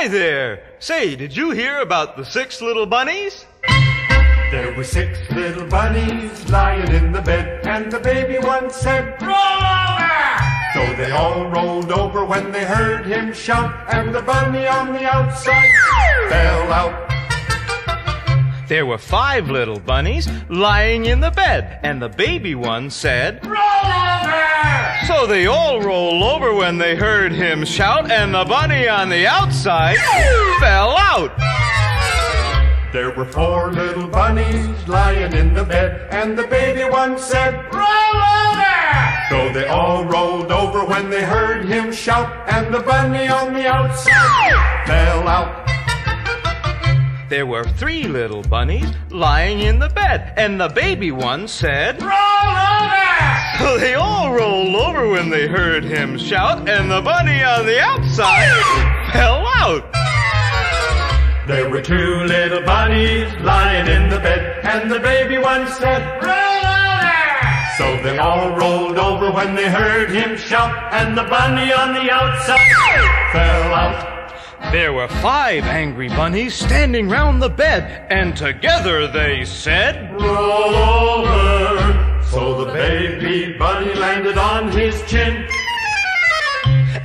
Hi there. Say, did you hear about the six little bunnies? There were six little bunnies lying in the bed, and the baby one said, Roll over! So they all rolled over when they heard him shout, and the bunny on the outside fell out. There were five little bunnies lying in the bed, and the baby one said, Roll over! So they all rolled over when they heard him shout, and the bunny on the outside fell out. There were four little bunnies lying in the bed, and the baby one said, Roll over! So they all rolled over when they heard him shout, and the bunny on the outside fell out. There were three little bunnies lying in the bed, and the baby one said, Roll over! So they all rolled over when they heard him shout, and the bunny on the outside fell out. There were two little bunnies lying in the bed, and the baby one said, Roll over! So they all rolled over when they heard him shout, and the bunny on the outside fell out. There were five angry bunnies standing round the bed, and together they said, Roll over! So the baby bunny landed on his chin.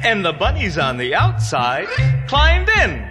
and the bunnies on the outside climbed in.